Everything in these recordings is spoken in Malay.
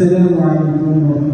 السلام عليكم ورحمة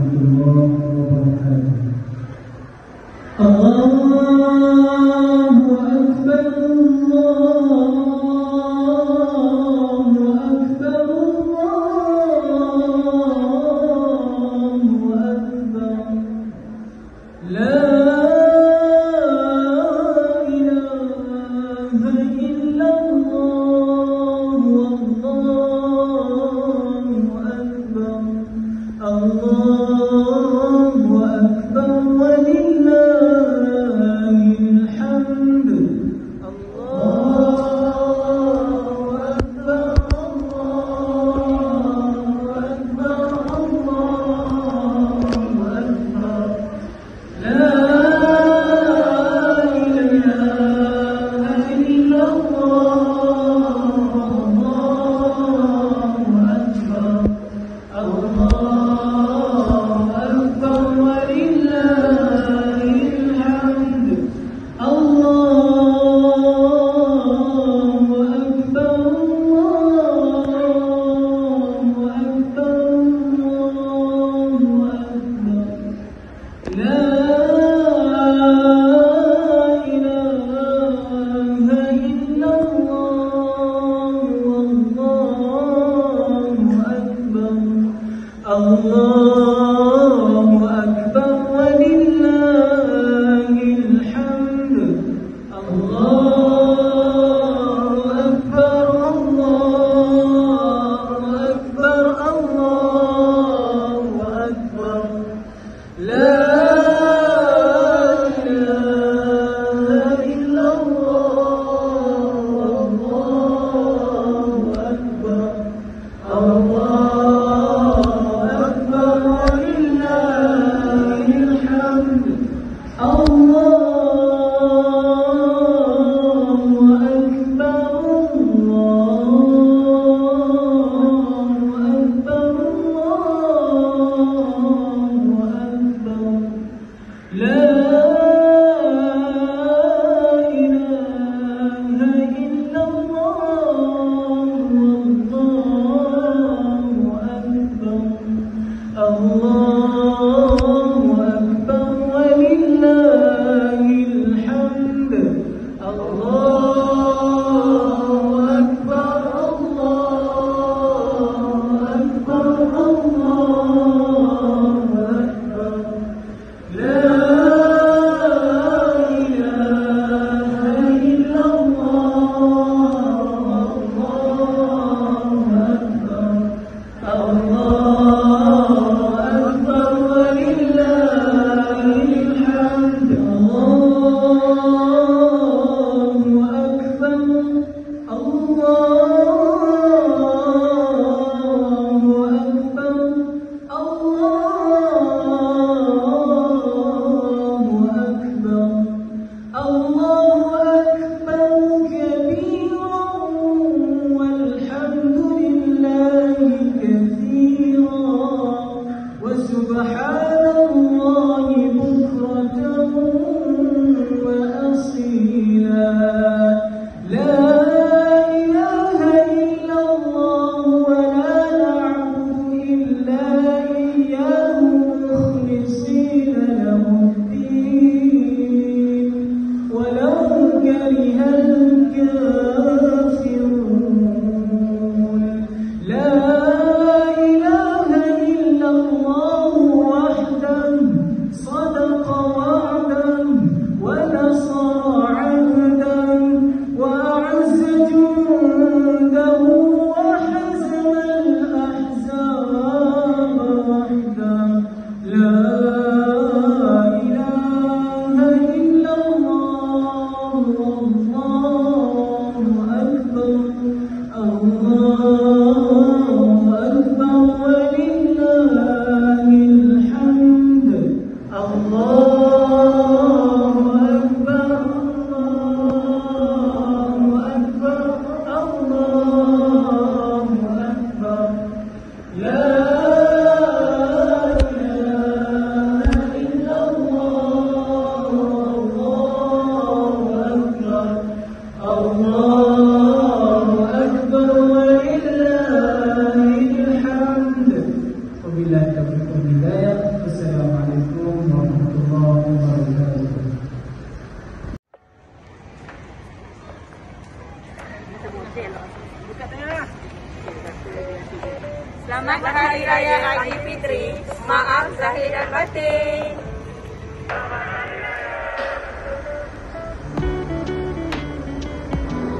Oh. Selamat Hari Raya Aidilfitri. Maaf zahir dan batin.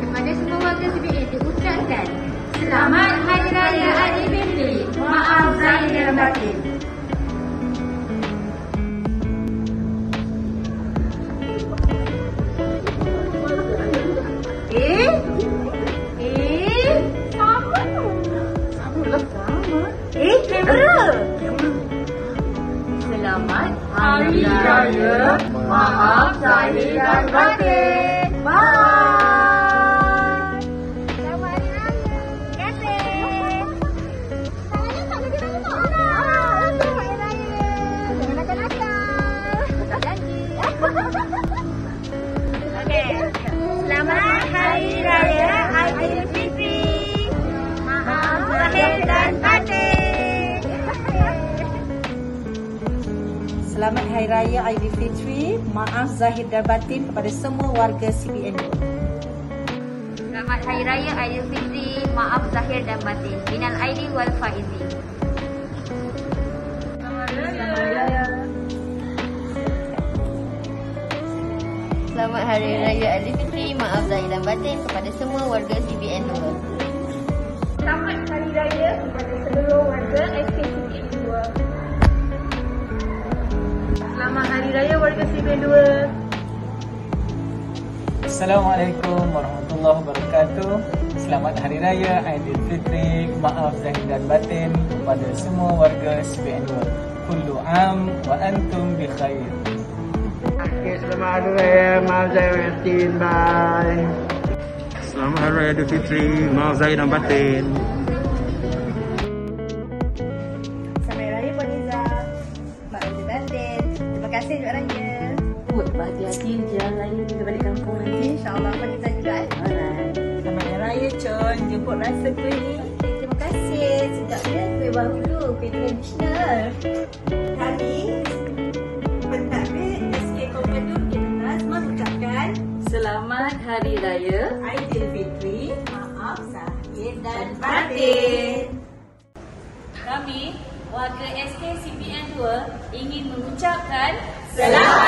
Kepada semua warga CBA diucapkan Selamat Hari Raya Aidilfitri. Maaf zahir dan batin. Hari Raya. Maaf zahir dan batin. Selamat Hari Raya Aidilfitri. Maaf zahir dan batin kepada semua warga CBN. Selamat Hari Raya Aidilfitri. Maaf zahir dan batin. Minal aidin wal faizin. Selamat Hari Raya Aidilfitri. Maaf zahir dan batin kepada semua warga CBN Selamat Hari Raya warga CBN 2. Assalamualaikum warahmatullahi wabarakatuh. Selamat Hari Raya Aidilfitri. Maaf zahir dan batin kepada semua warga CBN 2. Kullu am wa antum bi khair. Okay, selamat Hari Raya, maaf zahir dan batin, bye. Selamat Hari Raya Aidilfitri. Maaf zahir dan batin. Kasih Jumat Raya. Buat berhati-hati jalan raya kita balik kampung nanti. InsyaAllah Puan Iza juga. eh. Alright. Selamat Hari Raya Con. Jemput rasa kuih ni. Terima kasih. Sedapnya kuih bahulu. Kuih tradisional. Kami pentadbir SK Komando Kenas mengucapkan Selamat Hari Raya. Aidilfitri. Maaf zahir dan batin. Kami, warga SK CBN 2 ingin mengucapkan Selamat